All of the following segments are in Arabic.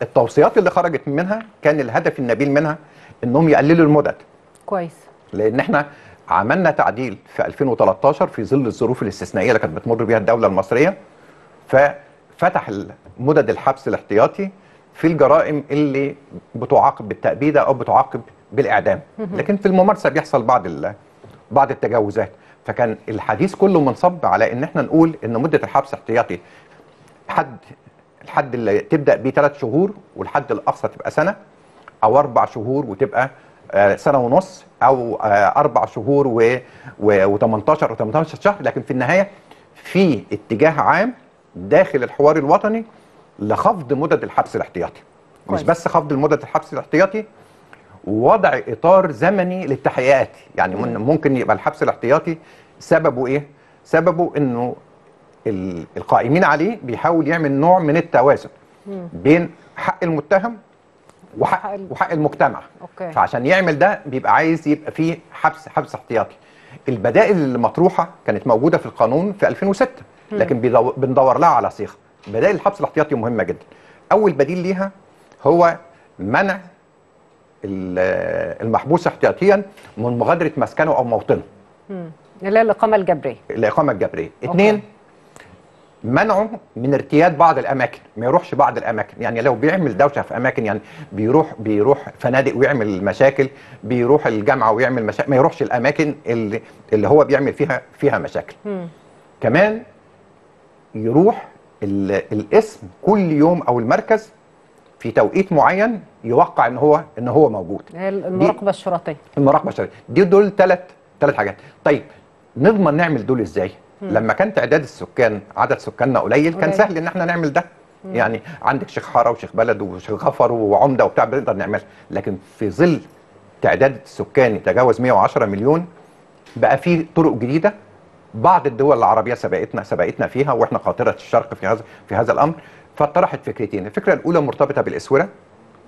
فالتوصيات اللي خرجت منها كان الهدف النبيل منها إنهم يقللوا المدد. كويس. لأن إحنا عملنا تعديل في 2013 في ظل الظروف الاستثنائية اللي كانت بتمر بها الدولة المصرية ففتح مدد الحبس الاحتياطي في الجرائم اللي بتعاقب بالتأبيدة أو بتعاقب بالإعدام. لكن في الممارسة بيحصل بعض بعض التجاوزات. فكان الحديث كله منصب على إن إحنا نقول إن مدة الحبس احتياطي حد الحد اللي تبدأ بيه ثلاث شهور والحد الأقصى تبقى سنة أو أربع شهور وتبقى آه، سنة ونص أو آه، أربع شهور و و18 أو 18 شهر. لكن في النهاية في اتجاه عام داخل الحوار الوطني لخفض مدد الحبس الاحتياطي. مش. بس خفض مدد الحبس الاحتياطي ووضع إطار زمني للتحقيقات يعني ممكن يبقى الحبس الاحتياطي سببه إيه؟ سببه إنه القائمين عليه بيحاول يعمل نوع من التوازن بين حق المتهم وحق وحق ال- وحق المجتمع. أوكي. فعشان يعمل ده بيبقى عايز يبقى فيه حبس حبس احتياطي. البدائل اللي مطروحه كانت موجودة في القانون في 2006 لكن بندور لها على صيغة. بدائل الحبس الاحتياطي مهمة جدا. أول بديل ليها هو منع ال- المحبوس احتياطيا من مغادرة مسكنه أو موطنه. اللي هي الإقامة الجبرية. الإقامة الجبرية. اثنين منعه من ارتياد بعض الأماكن ما يروحش بعض الأماكن. يعني لو بيعمل دوشة في أماكن يعني بيروح بيروح فنادق ويعمل مشاكل بيروح الجامعة ويعمل مشاكل ما يروحش الأماكن اللي اللي هو بيعمل فيها فيها مشاكل. مم. كمان يروح ال- الاسم كل يوم أو المركز في توقيت معين يوقع إن هو إن هو موجود. المراقبة الشرطية. المراقبة الشرعيه دي دول ثلاث ثلاث حاجات. طيب نضمن نعمل دول إزاي؟ لما كان تعداد السكان عدد سكاننا قليل كان. سهل إن إحنا نعمل ده. يعني عندك شيخ حارة وشيخ بلد وشيخ غفر وعمدة وبتاع بنقدر نعملها. لكن في ظل تعداد السكان يتجاوز 110 مليون بقى في طرق جديدة. بعض الدول العربية سبقتنا سبقتنا فيها وإحنا قاطره الشرق في هذا في هذا الأمر. فاطرحت فكرتين. الفكرة الأولى مرتبطة بالاسوره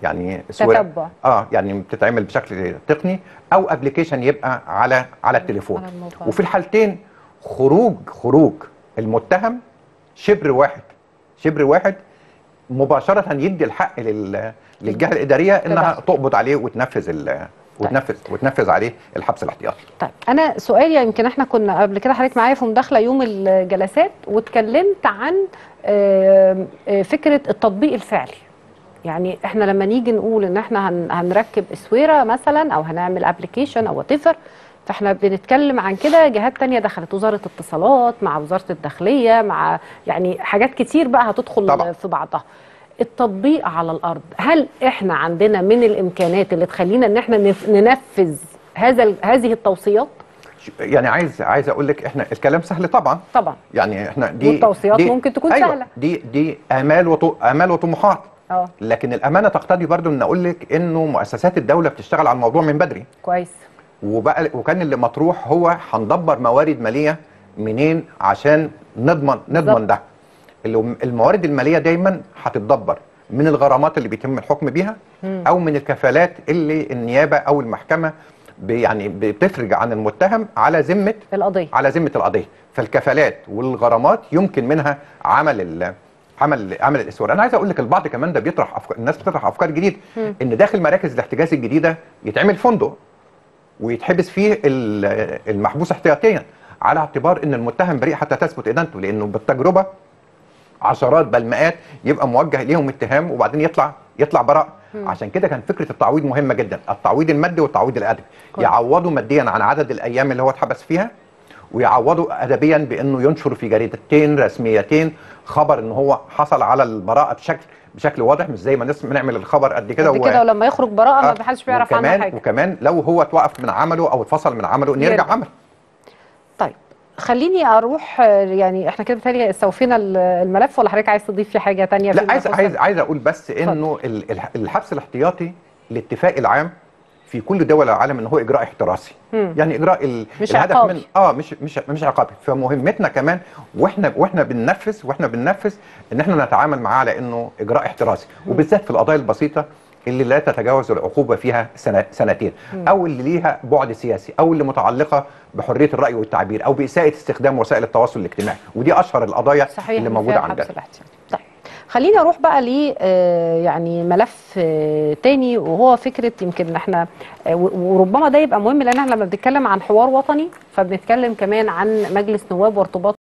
يعني اسوره تتبع. آه يعني بتتعمل بشكل تقني أو ابلكيشن يبقى على على التليفون. على الموبايل. وفي الحالتين خروج خروج. المتهم شبر واحد. شبر واحد مباشرة يدي الحق لل للجهة الإدارية إنها. تقبض عليه وتنفذ ال وتنفذ وتنفذ عليه الحبس الاحتياطي. طيب أنا سؤالي يمكن إحنا كنا قبل كده حضرتك معايا في مداخلة يوم الجلسات واتكلمت عن آه، فكرة التطبيق الفعلي. يعني إحنا لما نيجي نقول إن إحنا هن- هنركب اسوره مثلا أو هنعمل application أو whatever احنا بنتكلم عن كده جهات تانية دخلت وزارة اتصالات مع وزارة الداخلية مع يعني حاجات كتير بقى هتدخل طبعا. في بعضها. التطبيق على الأرض هل إحنا عندنا من الامكانات اللي تخلينا إن إحنا نف- ننفذ هذا هذه التوصيات؟ يعني عايز عايز أقول لك إحنا الكلام سهل طبعا. طبعا. يعني إحنا دي والتوصيات دي ممكن تكون أيوة سهلة. دي دي آمال وطو آمال وطموحات. آه. لكن الأمانة تقتضي برضو إن أقول لك إنه مؤسسات الدولة بتشتغل على الموضوع من بدري. كويس. وبقى وكان اللي مطروح هو هندبر موارد مالية منين؟ عشان نضمن. نضمن ده. الموارد المالية دايما هتتدبر من الغرامات اللي بيتم الحكم بيها أو من الكفالات اللي النيابة أو المحكمة يعني بتفرج عن المتهم على ذمة القضية. على ذمة القضية. فالكفالات والغرامات يمكن منها عمل ال عمل عمل الاسوار أنا عايز أقول لك البعض كمان ده بيطرح أفكار الناس بتطرح أفكار جديده إن داخل مراكز الاحتجاز الجديدة يتعمل فندق. ويتحبس فيه ال- المحبوس احتياطيا على اعتبار إن المتهم بريء حتى تثبت إدانته لأنه بالتجربة عشرات بل مئات يبقى موجه ليهم اتهام وبعدين يطلع يطلع براء. عشان كده كان فكرة التعويض مهمة جدا. التعويض المادي والتعويض الأدبي. يعوضوا ماديا عن عدد الأيام اللي هو اتحبس فيها. ويعوضوا ادبيا بأنه ينشر في جريدتين رسميتين خبر إن هو حصل على البراءة بشكل بشكل واضح مش زي ما ناس بنعمل الخبر قد كده قد كده ولما يخرج براءة آه، ما حدش بيعرف عنه حاجة. وكمان لو هو اتوقف من عمله أو اتفصل من عمله ان يرجع يرجع. عمل. طيب خليني أروح آه، يعني إحنا كده بالتالي استوفينا ال- الملف ولا حضرتك عايز تضيف فيه حاجة تانية لا عايز عايز عايز أقول بس إنه ال- الح- الحبس الاحتياطي الاتفاق العام في كل دول العالم إن هو إجراء احتراسي مم. يعني إجراء ال- مش الهدف عقابي. من آه مش مش مش عقابي. فمهمتنا كمان وإحنا وإحنا بننفذ وإحنا بننفذ إن إحنا نتعامل معاه على إنه إجراء احتراسي وبالذات في القضايا البسيطة اللي لا تتجاوز العقوبة فيها سنة سنتين. أو اللي ليها بعد سياسي أو اللي متعلقة بحرية الرأي والتعبير أو بإساءة استخدام وسائل التواصل الاجتماعي. ودي أشهر القضايا صحيح اللي موجودة عندنا. الاحتياطي طيب. خليني أروح بقى ل آه، يعني ملف آه، تاني وهو فكرة يمكن إحنا آه، وربما ده يبقى مهم لأن إحنا لما بنتكلم عن حوار وطني فبنتكلم كمان عن مجلس نواب وارتباط